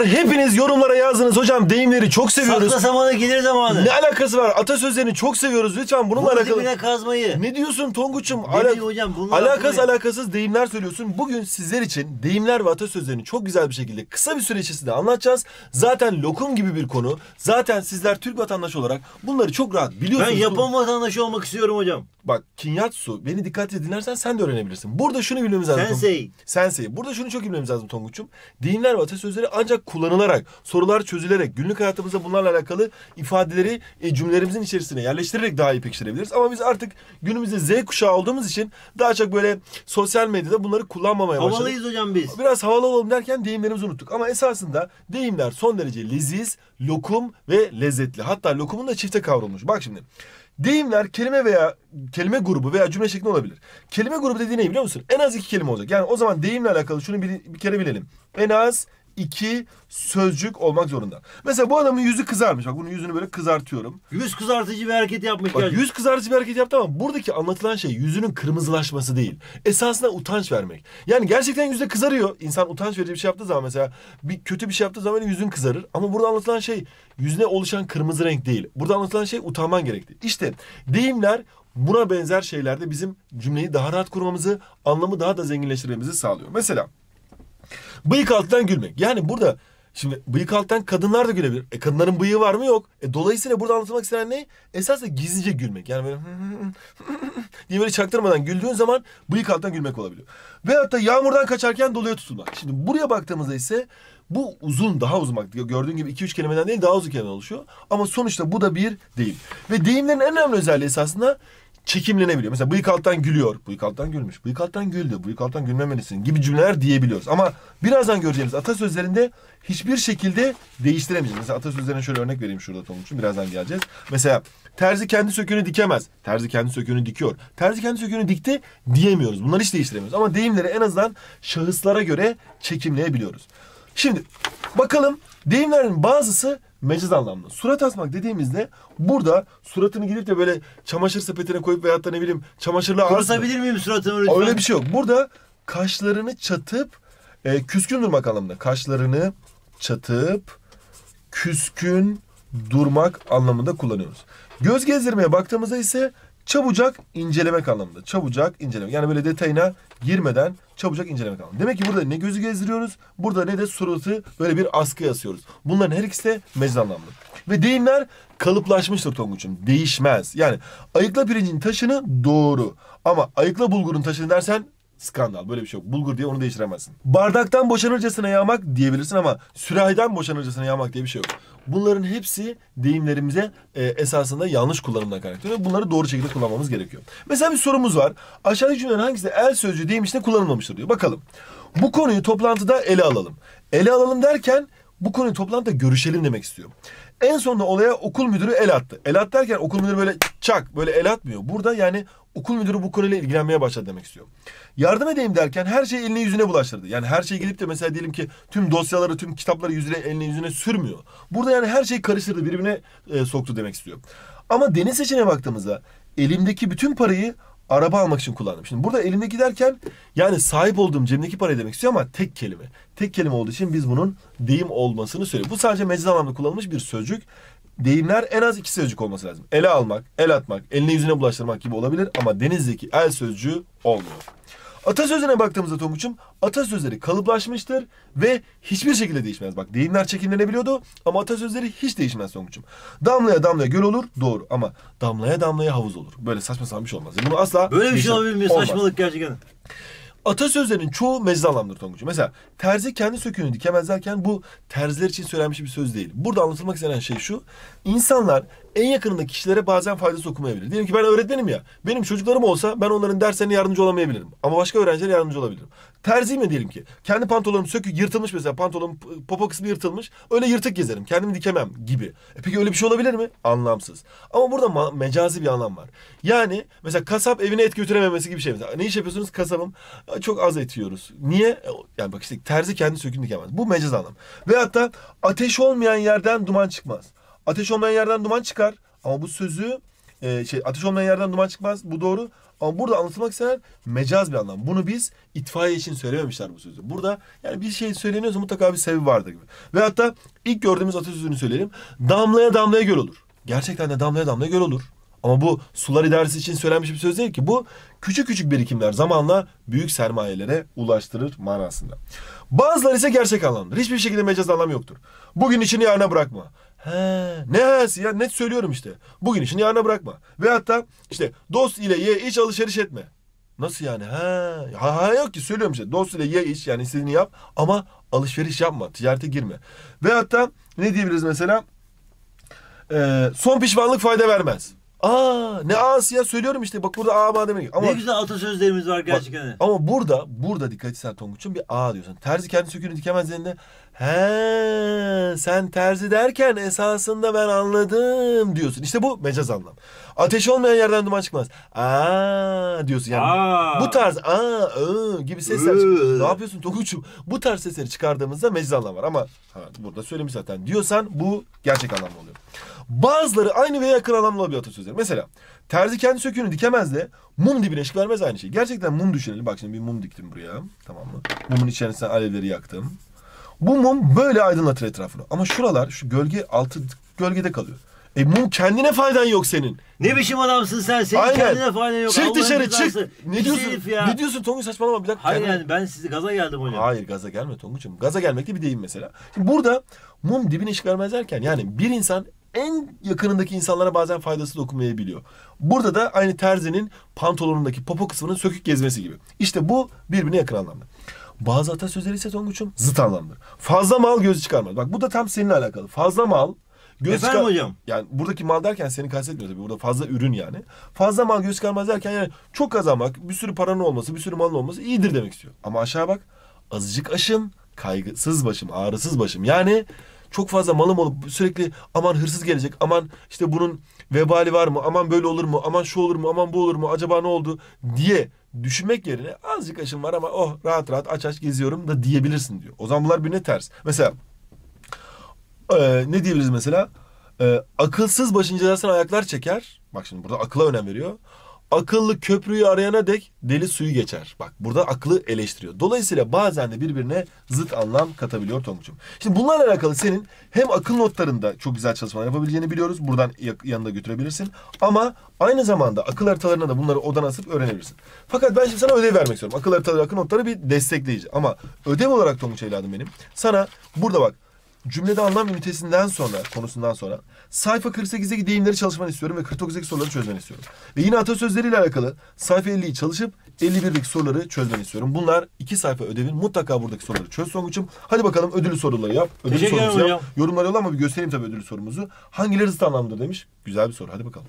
var. Hepiniz yorumlara yazdınız. Hocam deyimleri çok seviyoruz. Sakla zamanı gelir zamanı. Ne alakası var? Atasözlerini çok seviyoruz. Lütfen bununla Bunun alakalı. kazmayı. Ne diyorsun Tonguç'um? Ne diyeyim hocam, bunlar alakasız bu ne? alakasız deyimler söylüyorsun. Bugün sizler için deyimler ve atasözlerini çok güzel bir şekilde kısa bir süre içerisinde anlatacağız. Zaten lokum gibi bir konu. Zaten sizler Türk vatandaşı olarak bunları çok rahat Ben biliyorsunuz. Japon vatandaşı olmak istiyorum hocam. Bak Kinyatsu beni dikkatli dinlersen sen de öğrenebilirsin. Burada şunu bilmemiz lazım. Sensei. Sensei. Burada şunu çok bilmemiz lazım Tonguç'um. Deyimler ve atasözleri ancak kullanılarak, sorular çözülerek, günlük hayatımızda bunlarla alakalı ifadeleri e, cümlelerimizin içerisine yerleştirerek daha iyi pekiştirebiliriz. Ama biz artık günümüzde Z kuşağı olduğumuz için daha çok böyle sosyal medyada bunları kullanmamaya başladık. Havalıyız hocam biz. Biraz havalı olalım derken deyimlerimizi unuttuk. Ama esasında deyimler son derece leziz, lokum ve lezzetli. Hatta lokumun da çifte kavrulmuş. Bak şimdi. Deyimler kelime veya kelime grubu veya cümle şeklinde olabilir. Kelime grubu dediği ne biliyor musun? En az iki kelime olacak. Yani o zaman deyimle alakalı şunu bir, bir kere bilelim. En az iki sözcük olmak zorunda. Mesela bu adamın yüzü kızarmış. Bak bunun yüzünü böyle kızartıyorum. Yüz kızartıcı bir hareket yapmış. Bak gerçekten. yüz kızartıcı bir hareket yaptı ama buradaki anlatılan şey yüzünün kırmızılaşması değil. Esasında utanç vermek. Yani gerçekten yüzde kızarıyor. İnsan utanç verici bir şey yaptığı zaman mesela bir kötü bir şey yaptığı zaman yüzün kızarır. Ama burada anlatılan şey yüzüne oluşan kırmızı renk değil. Burada anlatılan şey utanman gerekti. İşte deyimler buna benzer şeylerde bizim cümleyi daha rahat kurmamızı, anlamı daha da zenginleştirmemizi sağlıyor. Mesela Bıyık alttan gülmek. Yani burada şimdi bıyık alttan kadınlar da gülebilir. E kadınların bıyığı var mı? Yok. E dolayısıyla burada anlatılmak istenen ne? Esas da gizlice gülmek. Yani böyle diye böyle çaktırmadan güldüğün zaman bıyık alttan gülmek olabiliyor. Veyahut da yağmurdan kaçarken doluya tutulmak. Şimdi buraya baktığımızda ise bu uzun, daha uzun bak. Gördüğün gibi 2-3 kelimeden değil daha uzun kelime oluşuyor. Ama sonuçta bu da bir deyim. Ve deyimlerin en önemli özelliği esasında çekimlenebiliyor. Mesela bıyık alttan gülüyor. Bıyık alttan gülmüş. Bıyık alttan güldü. Bıyık alttan gülmemelisin gibi cümleler diyebiliyoruz. Ama birazdan göreceğimiz atasözlerinde hiçbir şekilde değiştiremeyeceğiz. Mesela atasözlerine şöyle örnek vereyim şurada Tonguç'un. Birazdan geleceğiz. Mesela terzi kendi söküğünü dikemez. Terzi kendi söküğünü dikiyor. Terzi kendi söküğünü dikti diyemiyoruz. Bunları hiç değiştiremiyoruz. Ama deyimleri en azından şahıslara göre çekimleyebiliyoruz. Şimdi bakalım deyimlerin bazısı mecaz anlamda. Surat asmak dediğimizde burada suratını gidip de böyle çamaşır sepetine koyup veyahut da ne bileyim çamaşırla asma. Kurutabilir miyim suratımı lütfen? Öyle bir şey yok. Burada kaşlarını çatıp e, küskün durmak anlamında. Kaşlarını çatıp küskün durmak anlamında kullanıyoruz. Göz gezdirmeye baktığımızda ise çabucak incelemek anlamında. Çabucak incelemek. Yani böyle detayına girmeden çabucak incelemek anlamında. Demek ki burada ne gözü gezdiriyoruz, burada ne de suratı böyle bir askı asıyoruz. Bunların her ikisi de mecaz anlamlı. Ve deyimler kalıplaşmıştır Tonguç'um. Değişmez. Yani ayıkla pirincin taşını doğru. Ama ayıkla bulgurun taşını dersen skandal. Böyle bir şey yok. Bulgur diye onu değiştiremezsin. Bardaktan boşanırcasına yağmak diyebilirsin ama sürahiden boşanırcasına yağmak diye bir şey yok. Bunların hepsi deyimlerimize e, esasında yanlış kullanımdan kaynaklanıyor. Bunları doğru şekilde kullanmamız gerekiyor. Mesela bir sorumuz var. Aşağıdaki cümlelerin hangisi el sözcüğü deyim içinde kullanılmamıştır diyor. Bakalım. Bu konuyu toplantıda ele alalım. Ele alalım derken bu konuyu toplantıda görüşelim demek istiyor. En sonunda olaya okul müdürü el attı. El at derken okul müdürü böyle çak böyle el atmıyor. Burada yani okul müdürü bu konuyla ilgilenmeye başladı demek istiyor. Yardım edeyim derken her şeyi eline yüzüne bulaştırdı. Yani her şey gidip de mesela diyelim ki tüm dosyaları, tüm kitapları yüzüne, eline yüzüne sürmüyor. Burada yani her şeyi karıştırdı, birbirine e, soktu demek istiyor. Ama deniz seçeneğine baktığımızda elimdeki bütün parayı araba almak için kullandım. Şimdi burada elimdeki derken yani sahip olduğum cebimdeki parayı demek istiyor ama tek kelime. Tek kelime olduğu için biz bunun deyim olmasını söylüyoruz. Bu sadece mecaz anlamda kullanılmış bir sözcük. Deyimler en az iki sözcük olması lazım. Ele almak, el atmak, eline yüzüne bulaştırmak gibi olabilir ama denizdeki el sözcüğü olmuyor. Atasözlerine baktığımızda Tonguç'um atasözleri kalıplaşmıştır ve hiçbir şekilde değişmez. Bak deyimler çekimlenebiliyordu ama atasözleri hiç değişmez Tonguç'um. Damlaya damlaya göl olur doğru ama damlaya damlaya havuz olur. Böyle saçma sapan bir şey olmaz. Bunu asla Böyle bir şey olabilir mi? Saçmalık gerçekten. Atasözlerinin çoğu mecaz anlamdır Tonguç'um. Mesela terzi kendi söküğünü dikemez derken bu terziler için söylenmiş bir söz değil. Burada anlatılmak istenen şey şu. İnsanlar en yakınındaki kişilere bazen fayda sokumayabilir. Diyelim ki ben öğretmenim ya. Benim çocuklarım olsa ben onların derslerine yardımcı olamayabilirim. Ama başka öğrencilere yardımcı olabilirim. Terzi mi diyelim ki? Kendi pantolonum sökük yırtılmış mesela pantolonun p- popo kısmı yırtılmış. Öyle yırtık gezerim. Kendimi dikemem gibi. E peki öyle bir şey olabilir mi? Anlamsız. Ama burada mecazi bir anlam var. Yani mesela kasap evine et götürememesi gibi şey. Mesela ne iş yapıyorsunuz? Kasabım. "Ya Çok az et yiyoruz. Niye? E, Yani bak işte terzi kendi söküğünü dikemez. Bu mecaz anlam. Veyahut da ateş olmayan yerden duman çıkmaz. Ateş olmayan yerden duman çıkar. Ama bu sözü e, şey ateş olmayan yerden duman çıkmaz. Bu doğru. Ama burada anlatılmak istenen mecaz bir anlam. Bunu biz itfaiye için söylememişler bu sözü. Burada yani bir şey söyleniyorsa mutlaka bir sebebi vardır gibi. Ve hatta ilk gördüğümüz atasözünü söyleyelim. Damlaya damlaya göl olur. Gerçekten de damlaya damlaya göl olur. Ama bu sular idaresi için söylenmiş bir söz değil ki. Bu küçük küçük birikimler zamanla büyük sermayelere ulaştırır manasında. Bazıları ise gerçek anlamdır. Hiçbir şekilde mecaz anlam yoktur. Bugün işini yarına bırakma. He, ne hesi ya net söylüyorum işte. Bugün işini yarına bırakma. Ve hatta işte dost ile ye iç alışveriş etme. Nasıl yani? Ha, ha, ha yok ki söylüyorum işte. Dost ile ye iç yani istediğini yap ama alışveriş yapma. Ticarete girme. Ve hatta ne diyebiliriz mesela? Ee, son pişmanlık fayda vermez. Aa ne ağası ya söylüyorum işte bak burada A ma demek. Ama Ne güzel atasözlerimiz var gerçekten. ama burada burada dikkat etsen Tonguç'un bir A diyorsun. Terzi kendi söküğünü dikemez dediğinde he sen terzi derken esasında ben anladım diyorsun. İşte bu mecaz anlam. Ateş olmayan yerden duman çıkmaz. Aa diyorsun yani. Aa. Bu tarz aa ı gibi sesler çıkıyor. Ne yapıyorsun Tonguç'um? Bu tarz sesleri çıkardığımızda mecaz anlam var ama ha, burada söylemiş zaten diyorsan bu gerçek anlamda oluyor. Bazıları aynı veya yakın anlamlı olabiliyor atasözleri. Mesela terzi kendi söküğünü dikemez de mum dibine ışık vermez aynı şey. Gerçekten mum düşünelim. Bak şimdi bir mum diktim buraya. Tamam mı? Mumun içerisine alevleri yaktım. Bu mum böyle aydınlatır etrafını. Ama şuralar şu gölge altı gölgede kalıyor. E mum kendine faydan yok senin. Ne biçim adamsın sen? Senin Aynen. kendine faydan yok. Çık Allah'ın dışarı rızası. çık. Ne Pis diyorsun? ya. Ne diyorsun Tonguç saçmalama bir dakika. Hayır Kendine- yani ben sizi gaza geldim hocam. Hayır gaza gelme Tonguç'um. Gaza gelmek de bir deyim mesela. Şimdi burada mum dibine ışık vermez derken yani bir insan en yakınındaki insanlara bazen faydası dokunmayabiliyor. Burada da aynı terzinin pantolonundaki popo kısmının sökük gezmesi gibi. İşte bu birbirine yakın anlamda. Bazı atasözleri ise Tonguç'um zıt anlamdır. Fazla mal göz çıkarmaz. Bak bu da tam seninle alakalı. Fazla mal göz Efendim çıkar- hocam? Yani buradaki mal derken seni kastetmiyor tabii. Burada fazla ürün yani. Fazla mal göz çıkarmaz derken yani çok kazanmak, bir sürü paranın olması, bir sürü malın olması iyidir demek istiyor. Ama aşağı bak. Azıcık aşım, kaygısız başım, ağrısız başım. Yani çok fazla malım olup sürekli aman hırsız gelecek, aman işte bunun vebali var mı, aman böyle olur mu, aman şu olur mu, aman bu olur mu, acaba ne oldu diye düşünmek yerine azıcık aşım var ama oh rahat rahat aç aç geziyorum da diyebilirsin diyor. O zaman bunlar birbirine ters. Mesela ee, ne diyebiliriz mesela? Ee, akılsız başın cezasına ayaklar çeker. Bak şimdi burada akıla önem veriyor. Akıllı köprüyü arayana dek deli suyu geçer. Bak burada aklı eleştiriyor. Dolayısıyla bazen de birbirine zıt anlam katabiliyor Tonguç'um. Şimdi bunlarla alakalı senin hem akıl notlarında çok güzel çalışmalar yapabileceğini biliyoruz. Buradan yanında götürebilirsin. Ama aynı zamanda akıl haritalarına da bunları odan asıp öğrenebilirsin. Fakat ben şimdi sana ödev vermek istiyorum. Akıl haritaları, akıl notları bir destekleyici. Ama ödev olarak Tonguç evladım benim. Sana burada bak Cümlede anlam ünitesinden sonra, konusundan sonra sayfa 48'deki deyimleri çalışmanı istiyorum ve 49'daki soruları çözmeni istiyorum. Ve yine atasözleriyle alakalı sayfa 50'yi çalışıp 51'lik soruları çözmeni istiyorum. Bunlar iki sayfa ödevin. Mutlaka buradaki soruları çöz Songuç'um. Hadi bakalım ödüllü soruları yap. Ödüllü sorumuzu yap. hocam. Yorumlar yolla ama bir göstereyim tabii ödüllü sorumuzu. Hangileri zıt anlamdır demiş. Güzel bir soru. Hadi bakalım.